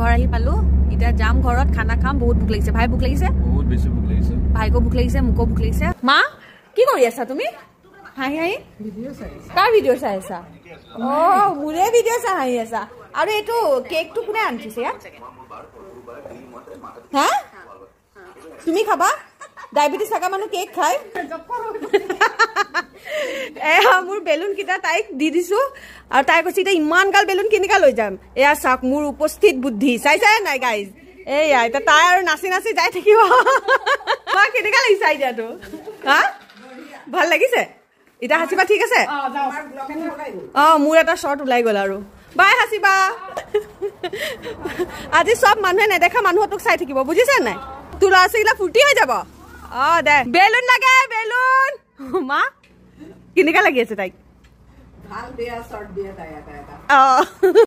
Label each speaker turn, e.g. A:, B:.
A: ঘৰ আহি পালো। এতিয়া যাম ঘৰত খানা খাম বহুত ভোক লাগিছে। ভাই ভোক লাগিছে?
B: বহুত বেছি ভোক লাগিছে।
A: ভাইকো ভোক লাগিছে মোকো ভোক লাগিছে। মা কি কৰি আছা তুমি? হাঁহি হাঁহি। কাৰ ভিডিঅ' চাই আছা? অ মোৰে ভিডিঅ' চাই হাঁহি আছা। আৰু এইটো কেকটো কোনে আনিছে ইয়াত? হা? তুমি খাবা? ডায়েবেটিছ থকা মানুহ কেক খায়? মোৰ বেলুন কেইটা তাইক দি দিছো আৰু তাই কৈছে এতিয়া ইমান গাল বেলুন কেনেকা লৈ যাম? এয়া চাওক মোৰ উপস্থিত বুদ্ধি। চাইছে নাই গাইজ এয়া এতিয়া তাই আৰু নাচি নাচি যাই থাকিব। তোমাক কেনেকা লাগিছে আইডিয়াটো? হা? ভাল লাগিছে? এতিয়া সাঁচিবা ঠিক আছে? অ মোৰ এটা শ্বৰ্ট ওলাই গ'ল আৰু। বাই সাঁচিবা। আজি চব মানুহে নেদেখা মানুহক তোক চাই থাকিব বুজিছে নাই? তোৰ ল'ৰা ছোৱালীগিলা ফূৰ্তি হৈ যাব। অ দে। বেলুন লাগে বেলুন। মা? কেনেকা লাগি আছে তাইক।
C: ভাল বেয়া চৰ্ট দিয়ে তাই এটা এটা
A: অ।